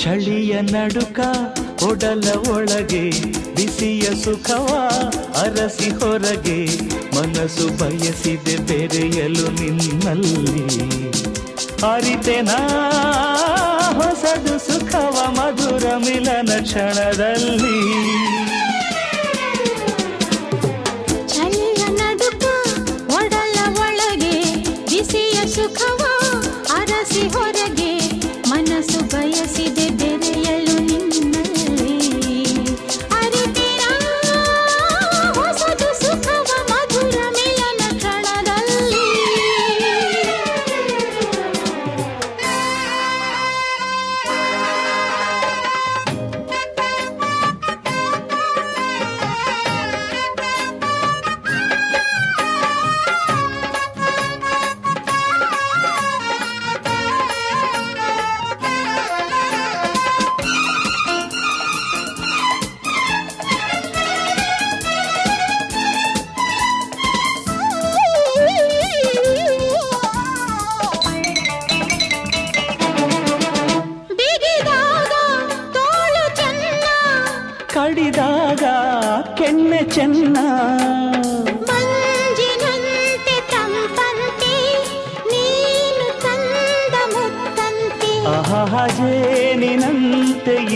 ಚಳಿಯ ನಡುಕ ಒಡಲ ಒಳಗೆ, ಬಿಸಿಯ ಸುಖವ ಅರಸಿ ಹೊರಗೆ, ಮನಸ್ಸು ಬಯಸಿದೆ ಬೆರೆಯಲು ನಿನ್ನಲ್ಲಿ. ಅರಿತೆನಾ ಹೊಸದು ಸುಖವ ಮಧುರ ಮಿಲನ ಕ್ಷಣದಲ್ಲಿ. ಚಳಿಯ ನಡುಕ ಒಡಲ ಒಳಗೆ, ಬಿಸಿಯ ಸುಖವ ಚೆನ್ನ ಮಂಜಿನಂತೆ ತಂಪಂತೆ ನೀನು ತಂದ ಮುತ್ತಂತೆ ಅಹಜೇನಿನಂತೆ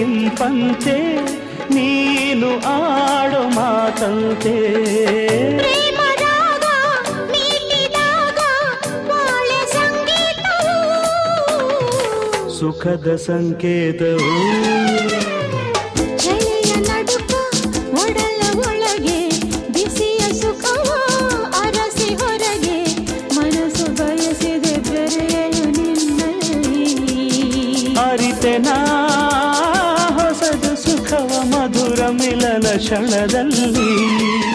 ಇಂಪಂತೆ ನೀನು ಆಡೋ ಮಾತಂತೆ ಪ್ರೇಮ ರಾಗ ಮೀಟಿದಾಗ ಬಾಳೆ ಸಂಗೀತವು ಸುಖದ ಸಂಕೇತವು ಮಿಲನ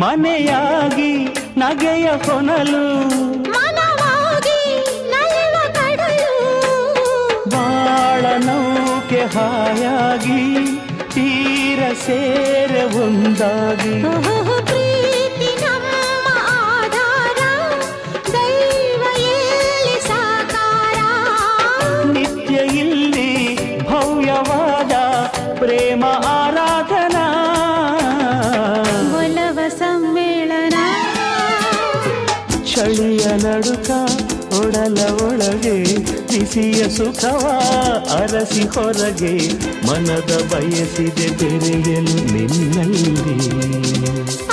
ಮನೆಯಾಗಿ ನಗೆಯ ಹೊನಲು. ಬಾಳ ನೌಕೆ ಹಾಯಾಗಿ ತೀರ ಸೇರೆ ಒಂದಾಗಿ. ನಿತ್ಯ ಇಲ್ಲಿ ಭವ್ಯವಾದ ಪ್ರೇಮ ಆರಾಧನಾ ಚಳಿಯ ನಡುಕ ಒಡಲ ಒಳಗೆ ಬಿಸಿಯ ಸುಖವ ಅರಸಿ ಹೊರಗೆ ಮನದ ಬಯಸಿದೆ ಬೆರೆಯಲು ನಿನ್ನಲ್ಲಿ.